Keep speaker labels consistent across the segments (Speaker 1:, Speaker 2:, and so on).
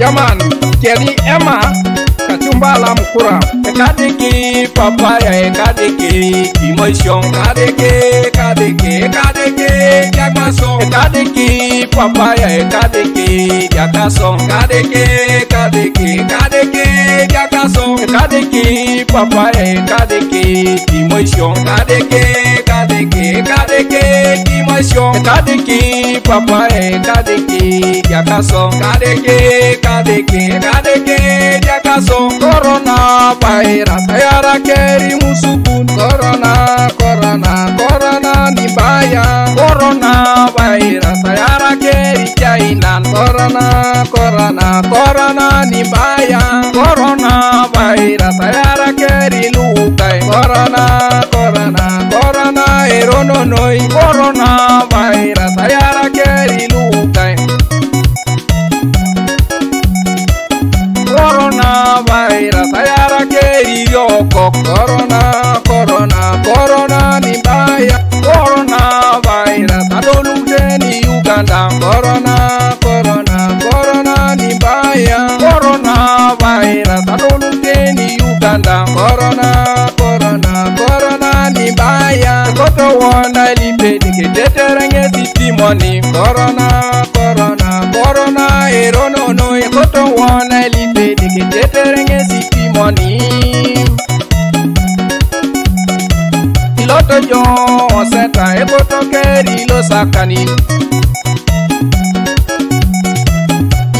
Speaker 1: yaman keli ema kacumbala mukura ekadeke papaya ekadeke imoisiong kadeke kadeke kadeke jakasong ekadeke papaya ekadeke jakasong kadeke kadeke kadeke jakasong ekadeke papaya ekadeke imoisiong kadeke kadeke kadeke imoisiong ekadeke papaya ekadeke jakasong kadeke paira saya rakeri musuku korona korona korona ni baya korona paira saya rakeri china korona korona korona ni baya korona paira saya rakeri lukai korona eriyo ọkọ kọrọna kọrọna kọrọna ni báyà kọrọna vaira sadolude ni uganda kọrọna kọrọna kọrọna ni báyà kọrọna vaira sadolude ni uganda kọrọna kọrọna kọrọna ni báyà kọtọ wọnà ilipe nìkè tẹtẹrẹ ń yẹ ti ti mọ ni kọrọna kọrọna kọrọna èrò nono ẹ kọtọ wọnà. lójó ọ̀sẹ̀ ká epo tó kẹ́rì ló sàkàní.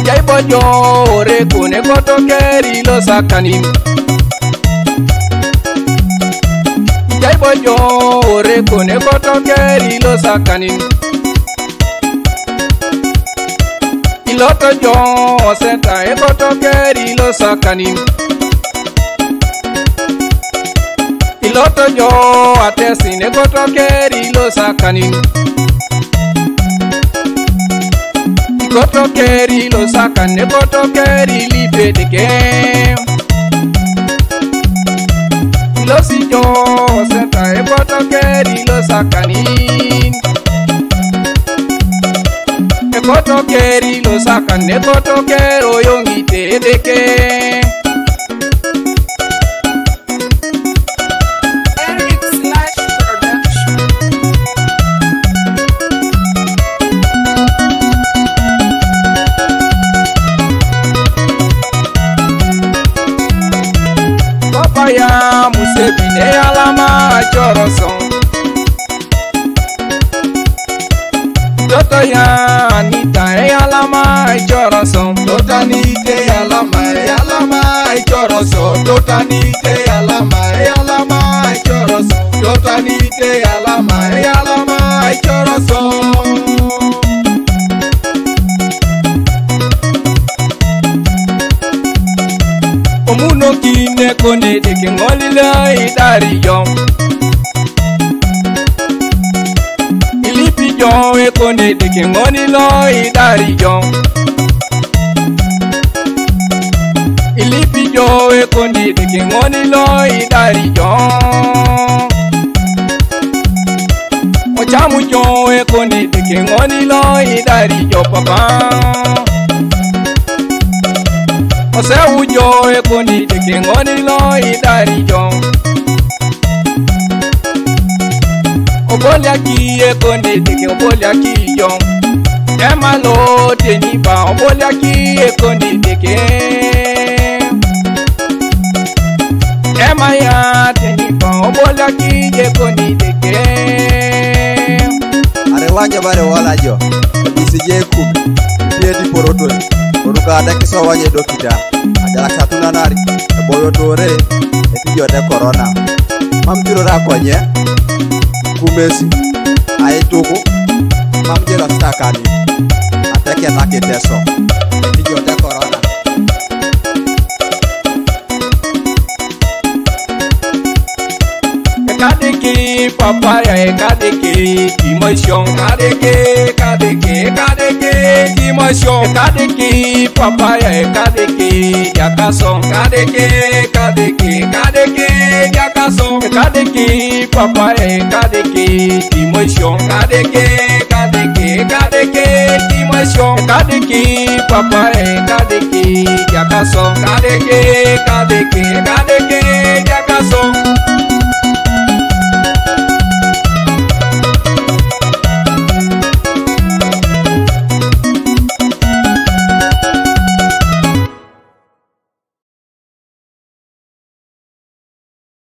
Speaker 1: jẹ́ ìbọjọ́ òre kò ní kó tó kẹ́rì ló sàkàní. jẹ́ ìbọjọ́ òre kò ní kó tó kẹ́rì ló sàkàní. ìlọ́tọ̀jọ́ ọ̀sẹ̀ ká epo tó kẹ́rì ló sàkàní. dotonyo atesi negotokeri losakani igotokeri losakani negotokeri libedeke losinyo oseta egotokeri losakani egotokeri losakani negotokero yongitedeke ebine alama choro son Toto ya anita e alama choro son Tota ni ite alama e alama ajoro son Tota ni ite alama e alama ajoro son Tota ni ite alama e alama ajoro son kuni liking'olile idariyo ilipijo wekuni liking'olilo idariyo ilipijo wekuni liking'olilo idariyo ochamujo wekuni liking'olilo idariyo papa osewujo e koni diking'onilo idarijo oboliaki e koni diki oboliaki jo emalo teniba oboliaki e koni diki emaya teniba oboliaki e koni diki arewaje barewalajo odisije kum piedi porodol oruka do kita Adalah satu katunanari eboyo dore ada korona mamjirora konye kumesi tuku mamjiro stakani atekenakiteso etijode korona Kadiki papaya kadeke emotion kadiki kadiki kadiki émotion Kadeki, papa ya kadeki Yakason kadeki, kadeki, kadeki Yakason kadeki, papa ya kadeki Emotion kadeki, kadeki, kadeki Emotion kadeki, papa ya kadeki Yakason kadeki, kadeki, kadeki Yakason